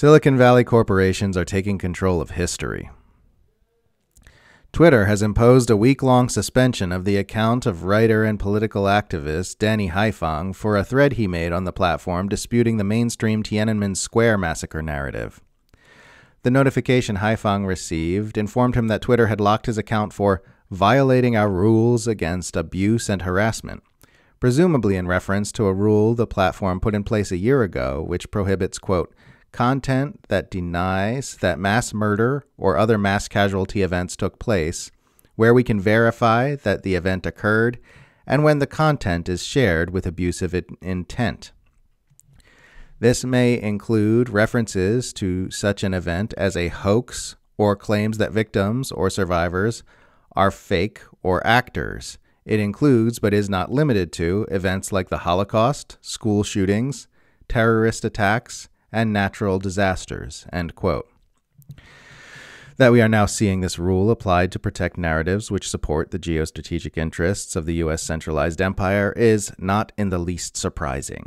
Silicon Valley corporations are taking control of history. Twitter has imposed a week long suspension of the account of writer and political activist Danny Haiphong for a thread he made on the platform disputing the mainstream Tiananmen Square massacre narrative. The notification Haiphong received informed him that Twitter had locked his account for violating our rules against abuse and harassment, presumably in reference to a rule the platform put in place a year ago which prohibits, quote, content that denies that mass murder or other mass casualty events took place, where we can verify that the event occurred, and when the content is shared with abusive intent. This may include references to such an event as a hoax or claims that victims or survivors are fake or actors. It includes, but is not limited to, events like the Holocaust, school shootings, terrorist attacks, and natural disasters. That we are now seeing this rule applied to protect narratives which support the geostrategic interests of the U.S. centralized empire is not in the least surprising.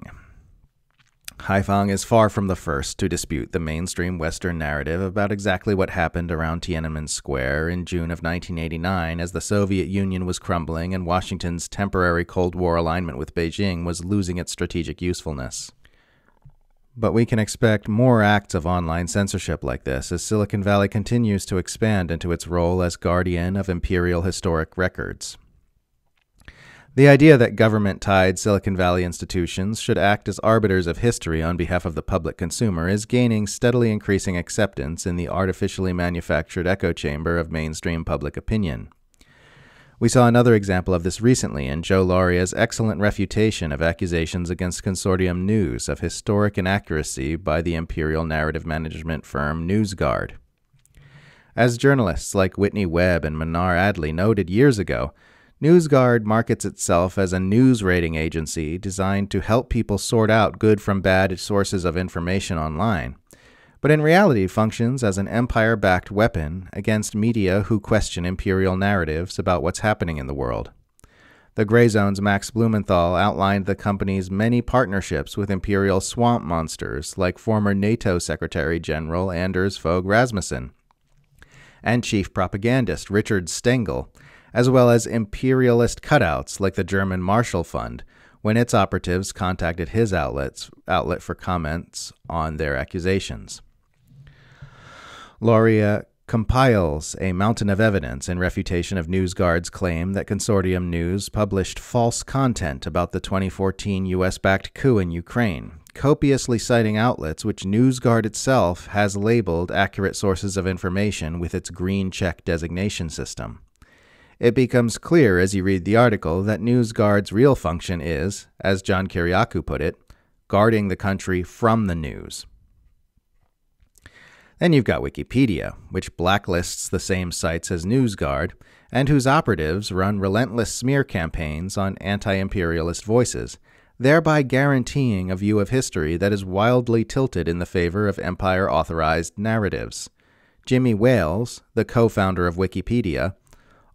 Haiphong is far from the first to dispute the mainstream Western narrative about exactly what happened around Tiananmen Square in June of 1989 as the Soviet Union was crumbling and Washington's temporary Cold War alignment with Beijing was losing its strategic usefulness. But we can expect more acts of online censorship like this as Silicon Valley continues to expand into its role as guardian of imperial historic records. The idea that government tied Silicon Valley institutions should act as arbiters of history on behalf of the public consumer is gaining steadily increasing acceptance in the artificially manufactured echo chamber of mainstream public opinion. We saw another example of this recently in Joe Lauria's excellent refutation of accusations against Consortium News of historic inaccuracy by the imperial narrative management firm NewsGuard. As journalists like Whitney Webb and Mnar Adley noted years ago, NewsGuard markets itself as a news rating agency designed to help people sort out good from bad sources of information online but in reality functions as an empire backed weapon against media who question imperial narratives about what's happening in the world. The Grayzone's Max Blumenthal outlined the company's many partnerships with imperial swamp monsters like former NATO Secretary General Anders Fogh Rasmussen and chief propagandist Richard Stengel, as well as imperialist cutouts like the German Marshall Fund, when its operatives contacted his outlets, outlet for comments on their accusations. Lauria compiles a mountain of evidence in refutation of NewsGuard's claim that Consortium News published false content about the 2014 US backed coup in Ukraine, copiously citing outlets which NewsGuard itself has labeled accurate sources of information with its green check designation system. It becomes clear as you read the article that NewsGuard's real function is, as John Kiriakou put it, guarding the country from the news. Then you've got Wikipedia, which blacklists the same sites as NewsGuard, and whose operatives run relentless smear campaigns on anti imperialist voices, thereby guaranteeing a view of history that is wildly tilted in the favor of empire authorized narratives. Jimmy Wales, the co founder of Wikipedia,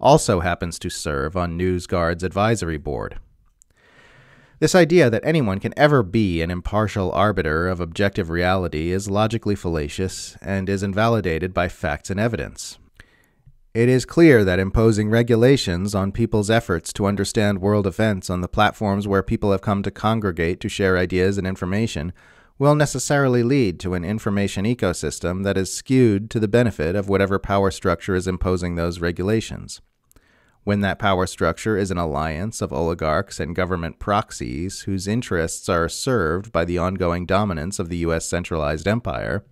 also happens to serve on NewsGuard's advisory board. This idea that anyone can ever be an impartial arbiter of objective reality is logically fallacious and is invalidated by facts and evidence. It is clear that imposing regulations on people's efforts to understand world events on the platforms where people have come to congregate to share ideas and information will necessarily lead to an information ecosystem that is skewed to the benefit of whatever power structure is imposing those regulations when that power structure is an alliance of oligarchs and government proxies whose interests are served by the ongoing dominance of the U.S. centralized empire,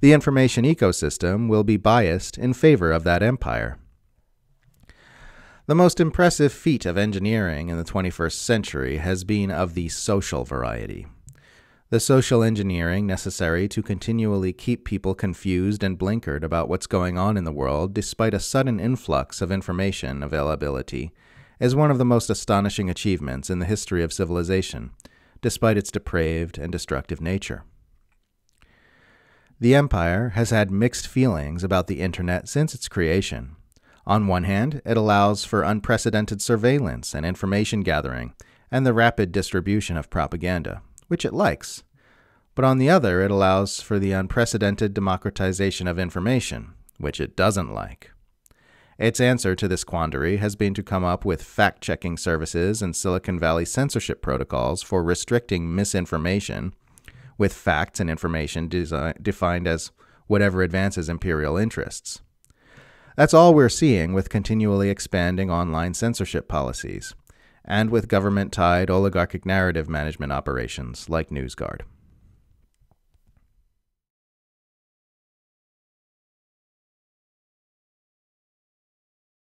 the information ecosystem will be biased in favor of that empire. The most impressive feat of engineering in the 21st century has been of the social variety the social engineering necessary to continually keep people confused and blinkered about what's going on in the world despite a sudden influx of information availability is one of the most astonishing achievements in the history of civilization, despite its depraved and destructive nature. The Empire has had mixed feelings about the Internet since its creation. On one hand, it allows for unprecedented surveillance and information gathering and the rapid distribution of propaganda which it likes. but on the other, it allows for the unprecedented democratization of information, which it doesn't like. Its answer to this quandary has been to come up with fact checking services and Silicon Valley censorship protocols for restricting misinformation, with facts and information defined as whatever advances imperial interests. That's all we're seeing with continually expanding online censorship policies, and with government tied oligarchic narrative management operations like NewsGuard.